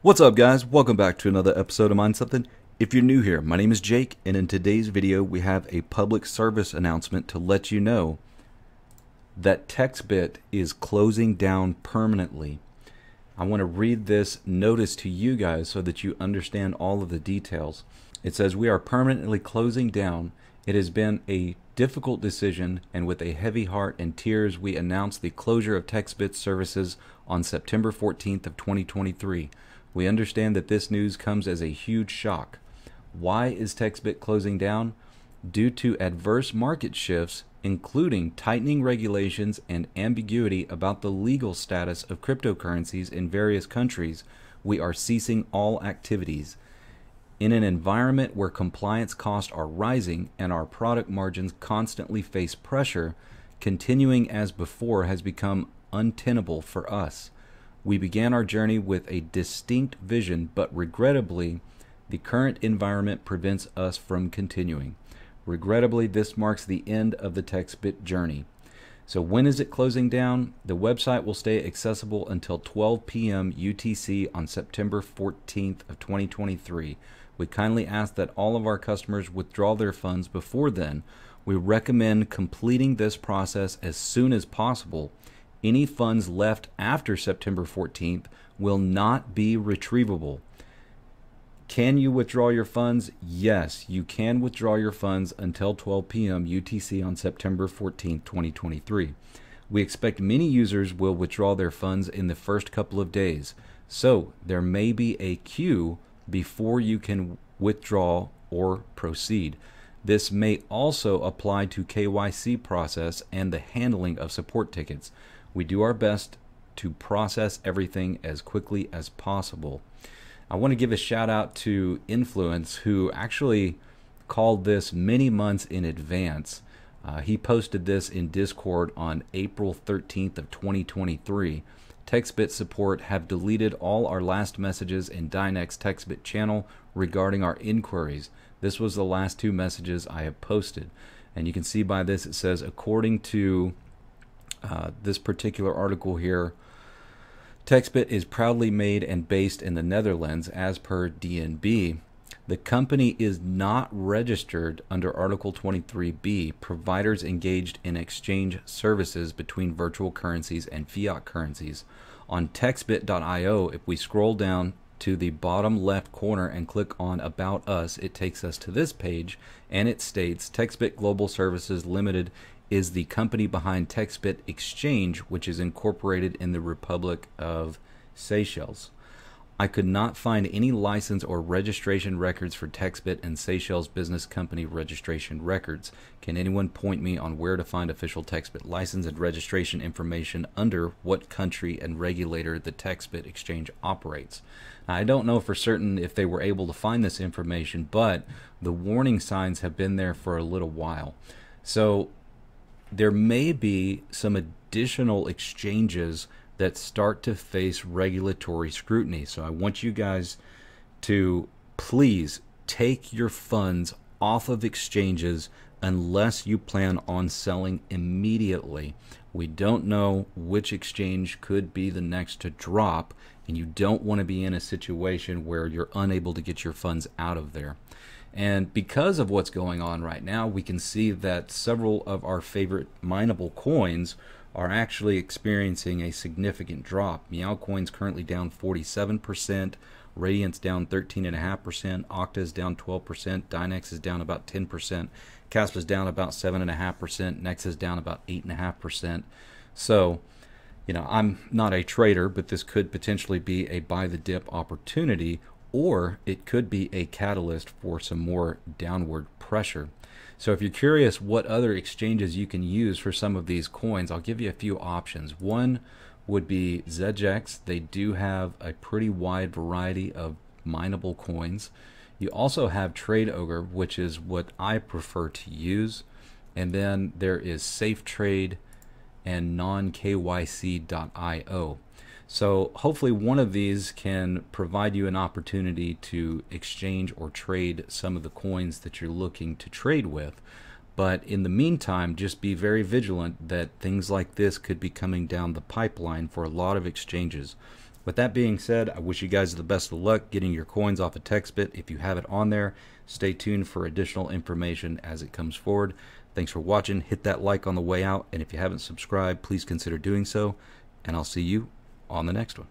What's up guys? Welcome back to another episode of MineSum10. If you're new here, my name is Jake and in today's video we have a public service announcement to let you know that Txbit is closing down permanently. I want to read this notice to you guys so that you understand all of the details. It says we are permanently closing down. It has been a difficult decision and with a heavy heart and tears we announce the closure of Txbit services on September 14th of 2023. We understand that this news comes as a huge shock. Why is Txbit closing down? Due to adverse market shifts, including tightening regulations and ambiguity about the legal status of cryptocurrencies in various countries, we are ceasing all activities. In an environment where compliance costs are rising and our product margins constantly face pressure, continuing as before has become untenable for us. We began our journey with a distinct vision, but regrettably, the current environment prevents us from continuing. Regrettably, this marks the end of the Txbit journey. So when is it closing down? The website will stay accessible until 12 p.m. UTC on September 14th of 2023. We kindly ask that all of our customers withdraw their funds before then. We recommend completing this process as soon as possible any funds left after September 14th will not be retrievable. Can you withdraw your funds? Yes, you can withdraw your funds until 12 p.m. UTC on September 14, 2023. We expect many users will withdraw their funds in the first couple of days, so there may be a queue before you can withdraw or proceed. This may also apply to KYC process and the handling of support tickets. We do our best to process everything as quickly as possible. I want to give a shout out to Influence, who actually called this many months in advance. Uh, he posted this in Discord on April 13th of 2023. Txbit support have deleted all our last messages in Dynex Txbit channel regarding our inquiries. This was the last two messages I have posted. And you can see by this it says according to uh, this particular article here. Txbit is proudly made and based in the Netherlands as per DNB. The company is not registered under Article 23b, providers engaged in exchange services between virtual currencies and fiat currencies. On txbit.io, if we scroll down to the bottom left corner and click on About Us, it takes us to this page and it states Txbit Global Services Limited is the company behind Txbit Exchange, which is incorporated in the Republic of Seychelles. I could not find any license or registration records for Txbit and Seychelles Business Company registration records. Can anyone point me on where to find official Txbit license and registration information under what country and regulator the Txbit exchange operates? Now, I don't know for certain if they were able to find this information, but the warning signs have been there for a little while. So there may be some additional exchanges that start to face regulatory scrutiny. So I want you guys to please take your funds off of exchanges unless you plan on selling immediately. We don't know which exchange could be the next to drop, and you don't want to be in a situation where you're unable to get your funds out of there. And because of what's going on right now, we can see that several of our favorite mineable coins are actually experiencing a significant drop. Meow Coin's currently down 47%, Radiant's down 13.5%, Octa is down 12%, Dynex is down about 10%, Casp is down about 7.5%, Nex is down about 8.5%. So, you know, I'm not a trader, but this could potentially be a buy the dip opportunity or it could be a catalyst for some more downward pressure. So if you're curious what other exchanges you can use for some of these coins, I'll give you a few options. One would be XeggeX. They do have a pretty wide variety of mineable coins. You also have Trade Ogre, which is what I prefer to use. And then there is Safe Trade and nonkyc.io. So hopefully one of these can provide you an opportunity to exchange or trade some of the coins that you're looking to trade with. But in the meantime, just be very vigilant that things like this could be coming down the pipeline for a lot of exchanges. With that being said, I wish you guys the best of luck getting your coins off of Txbit. If you have it on there, stay tuned for additional information as it comes forward. Thanks for watching. Hit that like on the way out. And if you haven't subscribed, please consider doing so. And I'll see you on the next one.